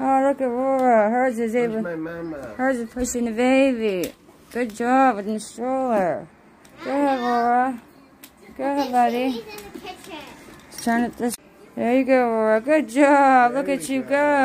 Oh, look at Laura. Hers is able. my mama? Hers is pushing the baby. Good job with the stroller. Go ahead, Laura. Go ahead, buddy. Let's. Turn it this. There you go, Aurora. Good job. Look at you you go.